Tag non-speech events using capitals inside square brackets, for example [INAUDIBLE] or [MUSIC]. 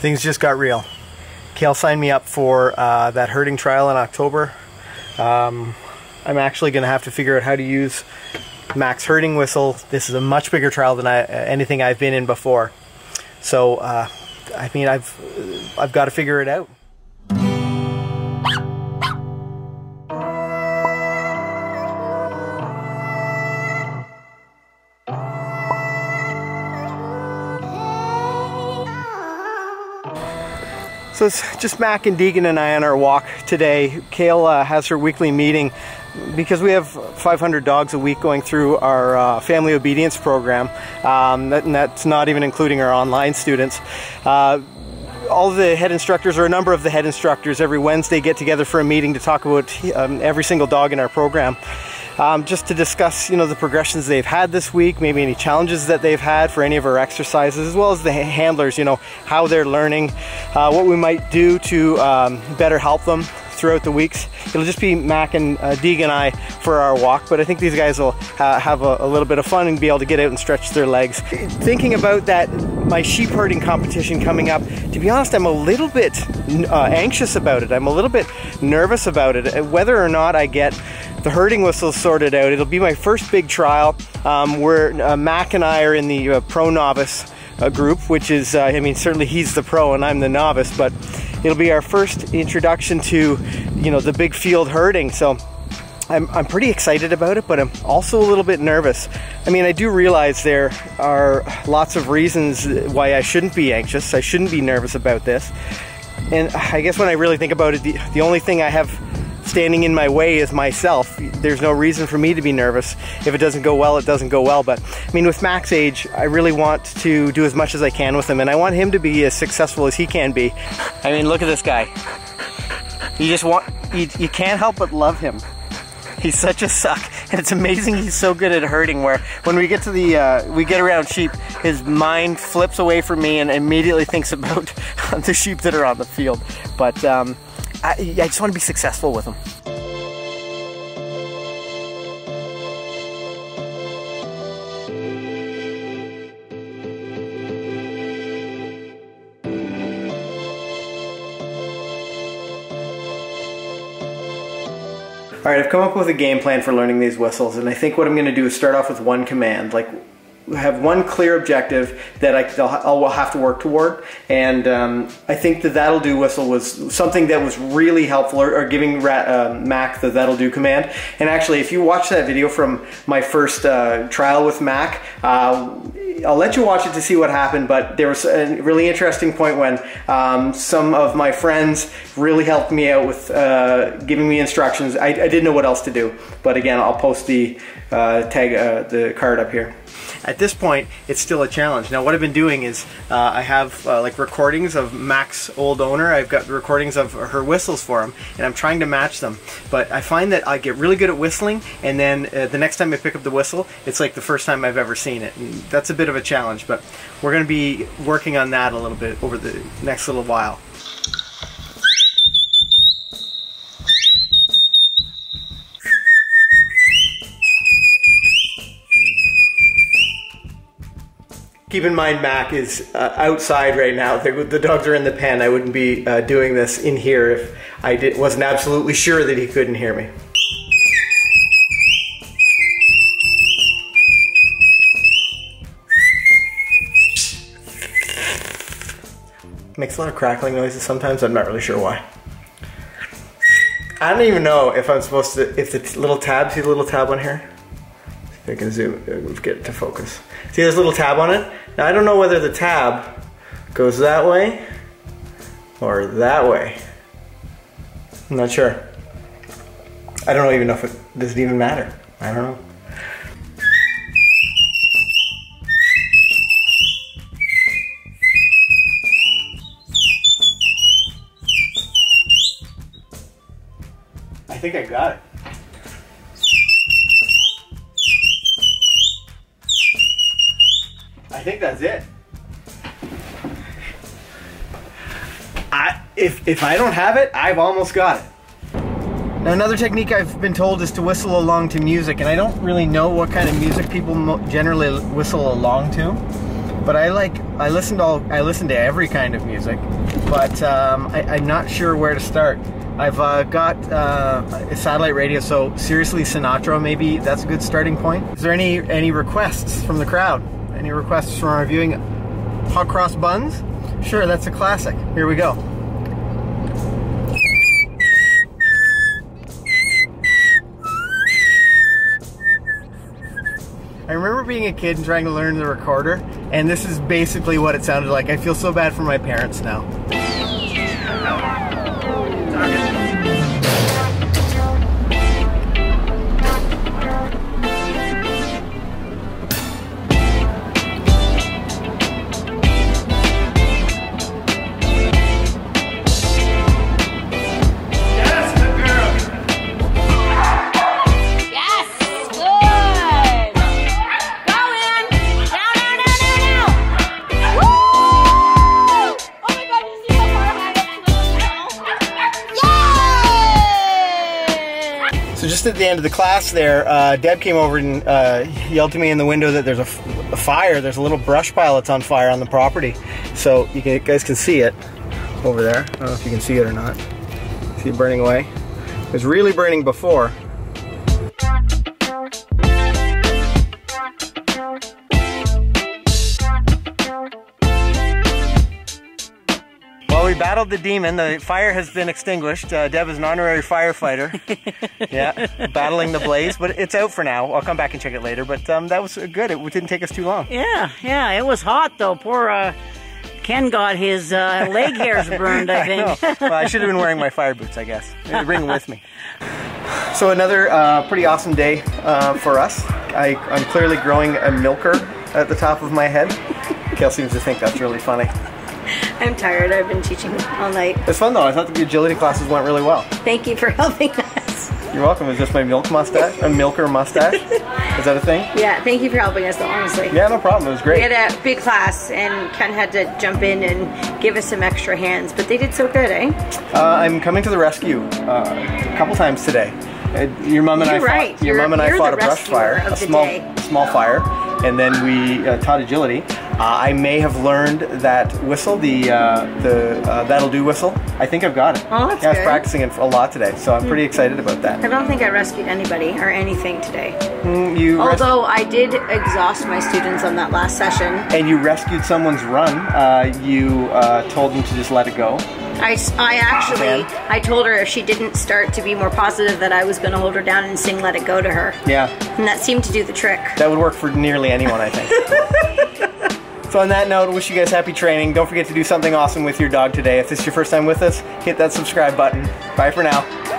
things just got real. Kayl signed me up for uh, that herding trial in October. Um, I'm actually going to have to figure out how to use Mac's herding whistle. This is a much bigger trial than I, anything I've been in before. So, uh, I mean, I've I've got to figure it out. So it's just Mac and Deegan and I on our walk today. Kayl uh, has her weekly meeting because we have 500 dogs a week going through our uh, family obedience program. Um, that, and that's not even including our online students. Uh, all the head instructors, or a number of the head instructors, every Wednesday get together for a meeting to talk about um, every single dog in our program um, just to discuss, you know, the progressions they've had this week, maybe any challenges that they've had for any of our exercises, as well as the handlers, you know, how they're learning, uh, what we might do to um, better help them throughout the weeks. It'll just be Mac and uh, Deeg and I for our walk, but I think these guys will have a, a, little bit of fun and be able to get out and stretch their legs. Thinking about that, my sheep herding competition coming up, to be honest, I'm a little bit uh, anxious about it. I'm a little bit nervous about it. Uh, whether or not I get the herding whistle sorted out, it'll be my first big trial um, where uh, Mac and I are in the uh, pro novice group, which is, I mean, certainly he's the pro and I'm the novice, but it'll be our first introduction to, you know, the big field herding. So I'm, I'm pretty excited about it, but I'm also a little bit nervous. I mean, I do realize there are lots of reasons why I shouldn't be anxious. I shouldn't be nervous about this. And I guess when I really think about it, the, the only thing I have standing in my way is myself. There's no reason for me to be nervous. If it doesn't go well, it doesn't go well. But I mean, with Mac's age, I really want to do as much as I can with him, and I want him to be as successful as he can be. I mean, look at this guy. You just want, you, you can't help but love him. He's such a suck, and it's amazing he's so good at herding. Where when we get to the, uh, we get around sheep, his mind flips away from me and immediately thinks about [LAUGHS] the sheep that are on the field. But um, I, I just want to be successful with them. All right, I've come up with a game plan for learning these whistles, and I think what I'm going to do is start off with one command, like have one clear objective that I, will have to work toward. And um, I think the That'll Do whistle was something that was really helpful, or, or giving Rat, uh, Mac the That'll Do command. And actually, if you watch that video from my first uh, trial with Mac, uh, I'll let you watch it to see what happened, but there was a really interesting point when um, some of my friends really helped me out with uh, giving me instructions. I, I, didn't know what else to do, but again, I'll post the uh, tag, uh, the card up here at this point, it's still a challenge. Now, what I've been doing is uh, I have uh, like recordings of Mac's old owner. I've got recordings of her whistles for him, and I'm trying to match them. But I find that I get really good at whistling, and then uh, the next time I pick up the whistle, it's like the first time I've ever seen it. And that's a bit of a challenge, but we're going to be working on that a little bit over the next little while. Keep in mind, Mac is uh, outside right now. The, the, dogs are in the pen. I wouldn't be uh, doing this in here if I did, wasn't absolutely sure that he couldn't hear me. Makes a lot of crackling noises sometimes. I'm not really sure why. I don't even know if I'm supposed to, if the little tab, see the little tab on here? I can zoom, uh, get it to focus. See this little tab on it? Now I don't know whether the tab goes that way or that way. I'm not sure. I don't even know if it does it even matter. I don't know. I think I got it. I think that's it. I if if I don't have it, I've almost got it. Now another technique I've been told is to whistle along to music, and I don't really know what kind of music people generally whistle along to. but I like I listen to all I listen to every kind of music, but um, I, am not sure where to start. I've uh, got uh, a satellite radio, so Siriusly Sinatra maybe that's a good starting point. Is there any any requests from the crowd? Any requests from reviewing hot cross buns? Sure, that's a classic. Here we go. I remember being a kid and trying to learn the recorder, and this is basically what it sounded like. I feel so bad for my parents now. Just at the end of the class there, uh, Deb came over and uh, yelled to me in the window that there's a, fire. There's a little brush pile that's on fire on the property. So you, can, you guys can see it over there. I don't know if you can see it or not. See it burning away? It was really burning before. Battled the demon. The fire has been extinguished. Uh, Deb is an honorary firefighter. [LAUGHS] yeah, battling the blaze, but it's out for now. I'll come back and check it later. But um, that was good. It didn't take us too long. Yeah, yeah. It was hot though. Poor uh, Ken got his uh, [LAUGHS] leg hairs burned. I think. I well, I should have been wearing my fire boots. I guess. [LAUGHS] Bring them with me. So another uh, pretty awesome day uh, for us. I, I'm clearly growing a milker at the top of my head. Kayl seems to think that's really funny. I'm tired. I've been teaching all night. It's fun though. I thought the agility classes went really well. Thank you for [LAUGHS] helping us. You're welcome. Is this my milk mustache? A milker mustache? Is that a thing? Yeah, thank you for helping us though, honestly. Yeah, no problem. It was great. We had a big class and Ken had to jump in and give us some extra hands, but they did so good, eh? Uh, I'm coming to the rescue uh, a couple times today. Uh, your mom and you're I right. fought, your mom and I fought a brush fire, a small day. small fire, and then we uh, taught agility. Uh, I may have learned that whistle, the uh, the uh, that'll do whistle. I think I've got it. Oh, that's yeah, I was good. practicing it a lot today, so I'm pretty excited about that. I don't think I rescued anybody or anything today. Mm, you Although I did exhaust my students on that last session. And you rescued someone's run. Uh, you uh, told them to just let it go. I, I actually, I told her if she didn't start to be more positive that I was going to hold her down and sing Let It Go to her. Yeah. And that seemed to do the trick. That would work for nearly anyone, I think. [LAUGHS] so on that note, wish you guys happy training. Don't forget to do something awesome with your dog today. If this is your first time with us, hit that subscribe button. Bye for now.